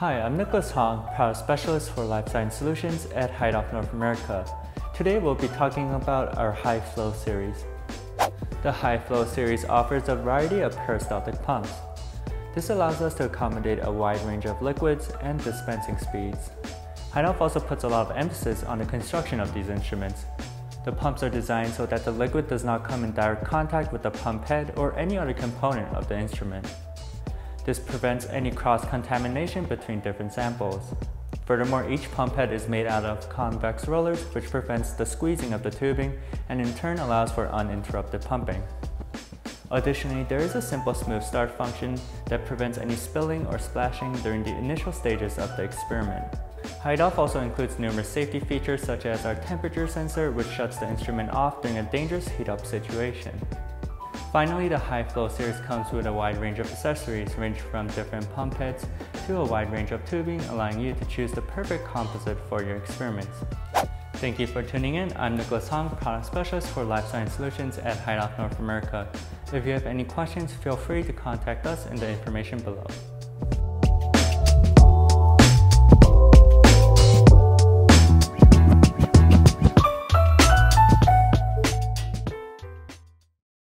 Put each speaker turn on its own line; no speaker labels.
I'm Nicholas Hong, Product Specialist for Life Science Solutions at Heidolph North America. Today we'll be talking about our Hei-FLOW series. The Hei-FLOW series offers a variety of peristaltic pumps. This allows us to accommodate a wide range of liquids and dispensing speeds. Heidolph also puts a lot of emphasis on the construction of these instruments. The pumps are designed so that the liquid does not come in direct contact with the pump head or any other component of the instrument. This prevents any cross-contamination between different samples. Furthermore, each pump head is made out of convex rollers which prevents the squeezing of the tubing and in turn allows for uninterrupted pumping. Additionally, there is a simple smooth start function that prevents any spilling or splashing during the initial stages of the experiment. Heidolph also includes numerous safety features such as our temperature sensor which shuts the instrument off during a dangerous heat-up situation. Finally, the Hei-FLOW series comes with a wide range of accessories ranging from different pump heads to a wide range of tubing, allowing you to choose the perfect composite for your experiments. Thank you for tuning in. I'm Nicholas Hong, Product Specialist for Life Science Solutions at Heidolph North America. If you have any questions, feel free to contact us in the information below.